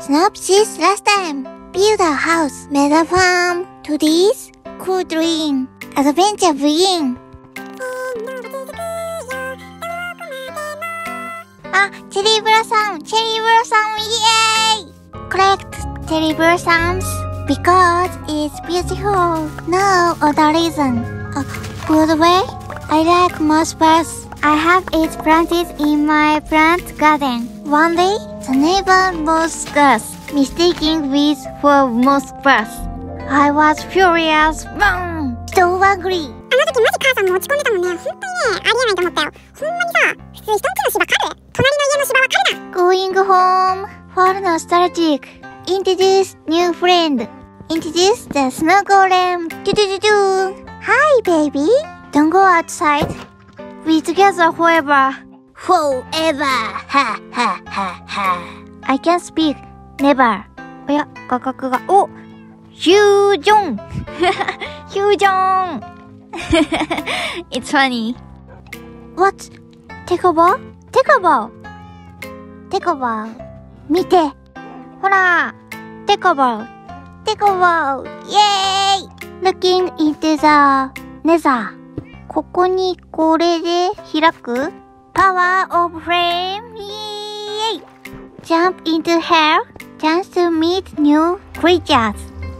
Synopsis last time. Build a house, made a farm. Today's cool dream. Adventure begin. Ah, cherry blossom, cherry blossom, yay! Collect cherry blossoms because it's beautiful. No other reason. A good way. I like most birds. I have it planted in my plant garden. One day, the neighbor mossgrass mistaking weeds for mossgrass. I was furious. Boom! So angry. あの時マジ母さんも落ち込んでたもんね。本当にね、ありえないと思ったよ。ほんまにさ、普通人んちの芝刈る隣の家の芝は刈るな Going home for nostalgic. Introduce new friend. Introduce the snow golem. Do do do do. Hi, baby. Don't go outside. We together forever. Forever. Ha ha ha ha. I can speak. Never. おや、画角が、おフュージョンフュージョン It's funny. What? Take over? Take over? Take over. 見て。ほら。Take over. Take over. イェーイ !Looking into the nether. ここにこれで開く Power of flame! Yay! Jump into her chance to meet new creatures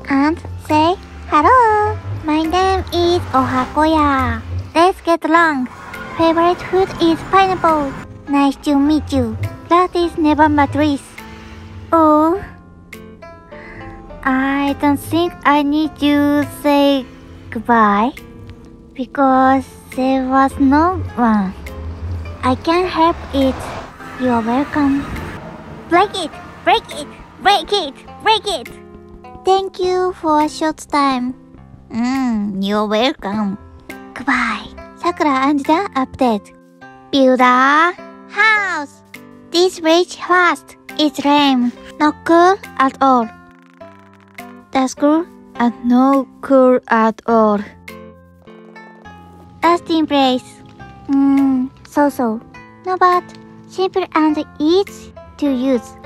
and say hello. My name is Ohakoya. Let's get along. Favorite food is pineapple. Nice to meet you. That is never matrix. Oh, I don't think I need to say goodbye because there was no one. I can help it. You're welcome. Break it! Break it! Break it! Break it! Thank you for a short time. Mm, you're welcome. Goodbye. Sakura and the update. Build a house. This rich fast. It's lame. Not cool at all. That's cool and no cool at all. Last in place. Hmm, so so. No but simple and easy to use.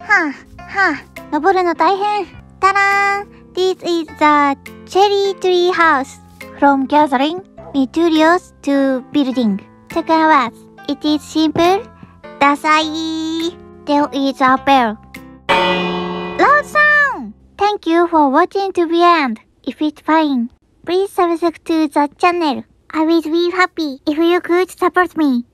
はあ、はあ、登るの大変。たらーん This is the cherry tree house. From gathering materials to building. Second words. It is simple. ダサい。There is a bell. Loud sound! Thank you for watching to the end. If it's fine, please subscribe to the channel. I will be happy if you could support me.